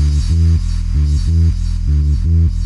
Mm-hmm. Mm-hmm.